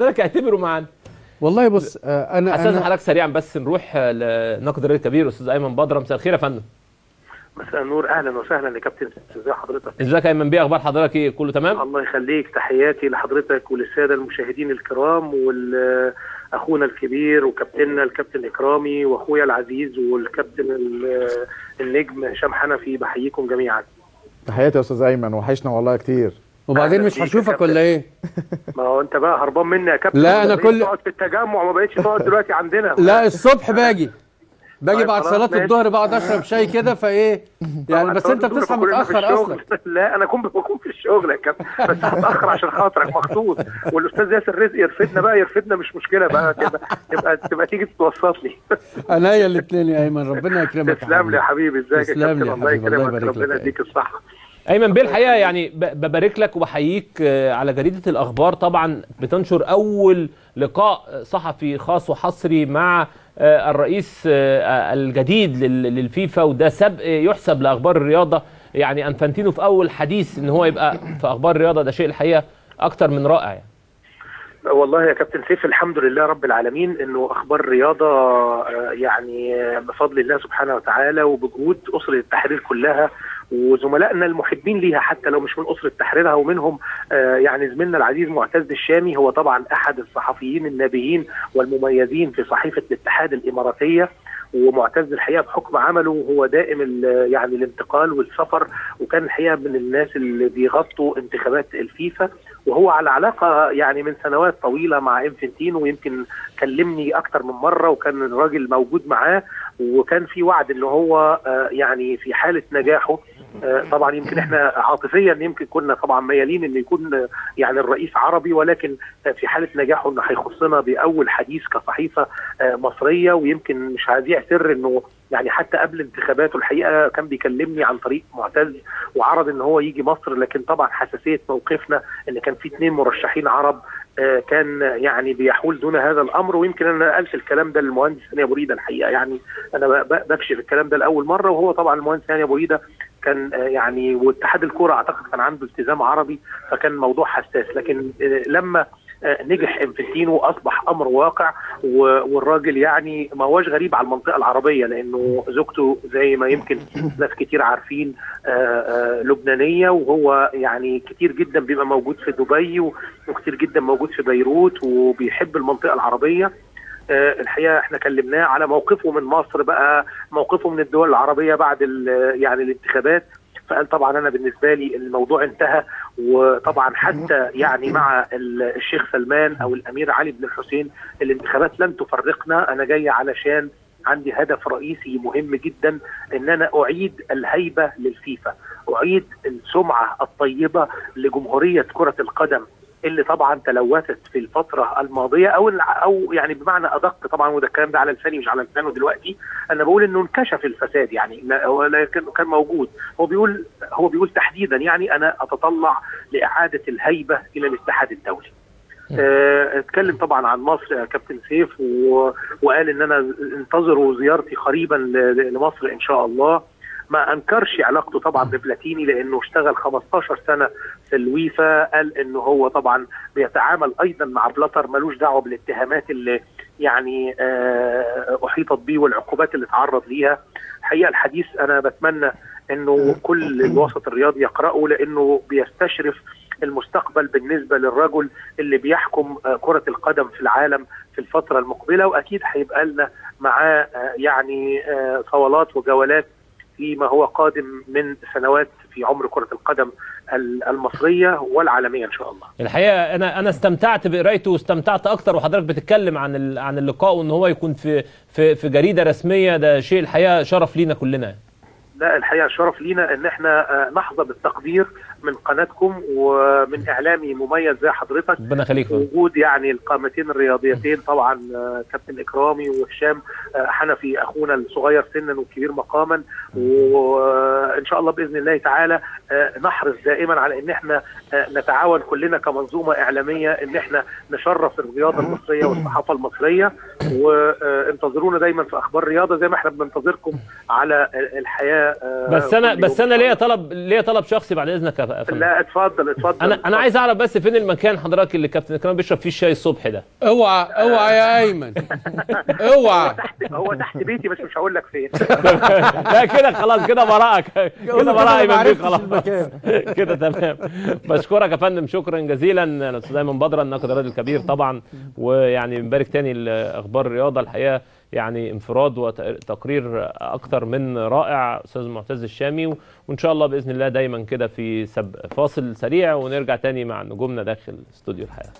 حضرتك اعتبره معانا. والله بص آه، أنا استاذن حضرتك سريعا بس نروح آه، لناقد الرياضي الكبير أستاذ أيمن بدره مساء الخير يا فندم. مساء النور. أهلا وسهلا يا كابتن ازي حضرتك؟ إزيك يا أيمن بيه؟ أخبار حضرتك إيه؟ كله تمام؟ الله يخليك. تحياتي لحضرتك وللسادة المشاهدين الكرام واخونا الكبير وكابتننا الكابتن إكرامي وأخويا العزيز والكابتن ال- النجم هشام حنفي. بحييكم جميعا. تحياتي يا أستاذ أيمن. وحشنا والله كتير. وبعدين مش هشوفك. ولا إيه؟ ما هو أنت بقى هربان مني يا كابتن. لا، بقيت كل- تقعد في التجمع ما بقتش تقعد دلوقتي عندنا. لا الصبح باجي. باجي طيب بعد صلاة. الظهر بقعد أشرب شاي كده فإيه؟ يعني بس أنت بتصحى متأخر. أصلا. لا أنا كنت بكون في الشغل يا كابتن. بس هتأخر عشان خاطرك مخصوص. والأستاذ ياسر رزق يرفدنا بقى يرفدنا مش مشكلة بقى. تبقى تبقى, تبقى تيجي تتوسطني عينيا الاثنين يا أيمن ربنا يكرمك تسلم لي يا حبيبي. إزيك يا لي كابتن؟ الله يكرمك. ربنا. يديك الصحة. أيمن بيه الحقيقة يعني ببارك لك وبحييك آه، على جريدة الأخبار طبعا بتنشر أول لقاء صحفي خاص وحصري مع آه، الرئيس آه، الجديد لل- للفيفا وده سبق يحسب لأخبار الرياضة يعني أنفانتينو في أول حديث إن هو يبقى في أخبار الرياضة ده شيء الحقيقة أكتر من رائع يعني. والله يا كابتن سيف الحمد لله رب العالمين إنه أخبار الرياضة يعني بفضل الله سبحانه وتعالى وبجهود أسرة التحرير كلها وزملائنا المحبين ليها حتى لو مش من أسرة تحريرها ومنهم آه، يعني زميلنا العزيز معتز الشامي هو طبعا أحد الصحفيين النابهين والمميزين في صحيفة الاتحاد الإماراتية. ومعتز الحقيقة بحكم عمله هو دائم يعني الانتقال والسفر وكان الحقيقة من الناس اللي بيغطوا انتخابات الفيفا. وهو على علاقة يعني من سنوات طويلة مع إنفنتينو ويمكن كلمني أكتر من مرة وكان الراجل موجود معاه. وكان في وعد إن هو آه، يعني في حالة نجاحه. طبعا يمكن إحنا عاطفيا يمكن كنا طبعا ميالين إن يكون آه، يعني الرئيس عربي ولكن آه، في حالة نجاحه إنه هيخصنا بأول حديث كصحيفة آه، مصرية ويمكن مش هذيع سر إنه يعني حتى قبل انتخاباته الحقيقة كان بيكلمني عن طريق معتز وعرض إن هو يجي مصر لكن طبعا حساسية موقفنا إن كان في اثنين مرشحين عرب آه، كان يعني بيحول دون هذا الأمر. ويمكن أنا قلت الكلام ده للمهندس هاني أبو ريدة الحقيقة يعني أنا بكشف الكلام ده لأول مرة وهو طبعا المهندس هاني أبو ريدة كان آه، يعني واتحاد الكره أعتقد كان عنده التزام عربي فكان موضوع حساس. لكن آه، لما آه، نجح إنفنتينو أصبح أمر واقع والراجل يعني ما هوش غريب على المنطقة العربية لأنه زوجته زي ما يمكن ناس كتير عارفين لبنانية وهو يعني كتير جدا بيبقى موجود في دبي وكتير جدا موجود في بيروت وبيحب المنطقة العربية. الحقيقة إحنا كلمناه على موقفه من مصر بقى موقفه من الدول العربية بعد يعني الانتخابات. فقال طبعا أنا بالنسبة لي الموضوع انتهى وطبعا حتى يعني مع ال- الشيخ سلمان أو الأمير علي بن الحسين الانتخابات لن تفرقنا. أنا جاي علشان عندي هدف رئيسي مهم جدا إن أنا أعيد الهيبة للفيفا أعيد السمعة الطيبة لجمهورية كرة القدم. اللي طبعا تلوثت في الفترة الماضية أو أو يعني بمعنى أدق طبعا وده الكلام ده على لساني مش على لسانه دلوقتي أنا بقول إنه انكشف الفساد يعني لا كان موجود. هو بيقول هو بيقول تحديدا يعني أنا أتطلع لإعادة الهيبة إلى الاتحاد الدولي. آه، اتكلم طبعا عن مصر كابتن سيف. وقال إن أنا انتظروا زيارتي قريبا لمصر إن شاء الله. ما أنكرش علاقته طبعا ببلاتيني لأنه اشتغل 15 سنة في الويفا قال إنه هو طبعا بيتعامل أيضا مع بلاتر ملوش دعوة بالاتهامات اللي يعني آه، أحيطت بيه والعقوبات اللي تعرض ليها. الحقيقة الحديث أنا بتمنى إنه كل الوسط الرياضي يقرأه لأنه بيستشرف المستقبل بالنسبة للرجل اللي بيحكم آه، كرة القدم في العالم في الفترة المقبلة وأكيد هيبقى لنا معاه آه، يعني صولات وجولات فيما هو قادم من سنوات في عمر كرة القدم ال- المصرية والعالمية إن شاء الله. الحقيقة أنا أنا استمتعت بقرايته واستمتعت أكتر وحضرتك بتتكلم عن عن اللقاء وإن هو يكون في في في جريدة رسمية ده شيء الحقيقة شرف لينا كلنا لا الحقيقة شرف لينا إن إحنا آه، نحظى بالتقدير من قناتكم ومن إعلامي مميز زي حضرتك. ربنا يخليك. وجود يعني القامتين الرياضيتين طبعا آه، كابتن إكرامي وهشام آه، حنفي أخونا الصغير سنا والكبير مقاما. وإن شاء الله بإذن الله تعالى نحرص دائما على إن إحنا نتعاون كلنا كمنظومة إعلامية إن إحنا نشرف الرياضة المصرية والصحافة المصرية. وانتظرونا دايما في أخبار الرياضة زي ما إحنا بننتظركم على الحياة آه، بس أنا بس. أنا ليا طلب ليا طلب شخصي بعد إذنك يا فندم. لا اتفضل اتفضل. أنا أنا. عايز أعرف بس فين المكان حضرتك اللي كابتن اكرام بيشرب فيه الشاي الصبح ده؟ اوعى اوعى يا أيمن. اوعى. هو تحت بيتي بس مش هقول لك فين. لا كده خلاص كده براءك. كده براء ما ايمن بيه عرفتش خلاص. كده تمام. بشكرك يا فندم شكرا جزيلا. الاستاذ أيمن بدره الناقد الرياضي الكبير طبعا. ويعني بنبارك تاني لأخبار الرياضة الحقيقة. يعني انفراد وتقرير أكثر من رائع أستاذ معتز الشامي وإن شاء الله بإذن الله دايما كده في فاصل سريع ونرجع تاني مع نجومنا داخل استوديو الحياة